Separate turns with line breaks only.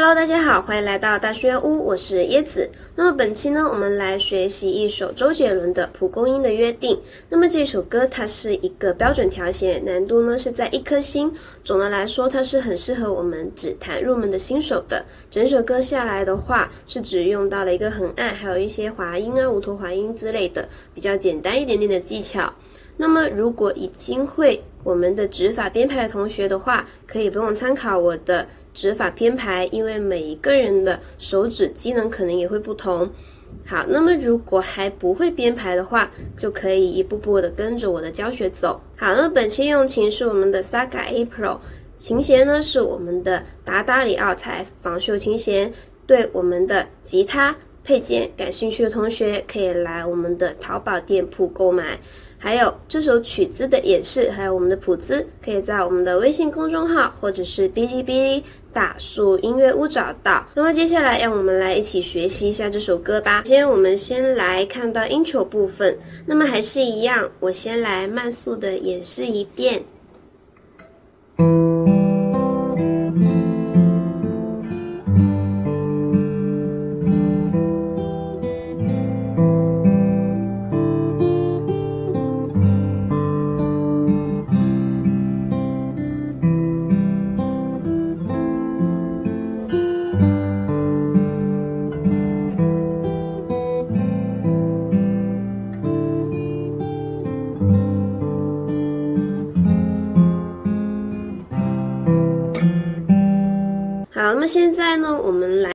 Hello，大家好，欢迎来到大学屋，我是椰子。那么本期呢，我们来学习一首周杰伦的《蒲公英的约定》。那么这首歌它是一个标准调弦，难度呢是在一颗星。总的来说，它是很适合我们指弹入门的新手的。整首歌下来的话，是只用到了一个横按，还有一些滑音啊、无头滑音之类的，比较简单一点点的技巧。那么如果已经会我们的指法编排的同学的话，可以不用参考我的。指法编排，因为每一个人的手指机能可能也会不同。好，那么如果还不会编排的话，就可以一步步的跟着我的教学走。好，那么本期用琴是我们的 Saga A Pro，琴弦呢是我们的达达里奥彩防锈琴弦。对我们的吉他配件感兴趣的同学，可以来我们的淘宝店铺购买。还有这首曲子的演示，还有我们的谱子，可以在我们的微信公众号或者是哔哩哔哩大树音乐屋找到。那么接下来，让我们来一起学习一下这首歌吧。首先，我们先来看到 intro 部分。那么还是一样，我先来慢速的演示一遍。好，那么现在呢，我们来。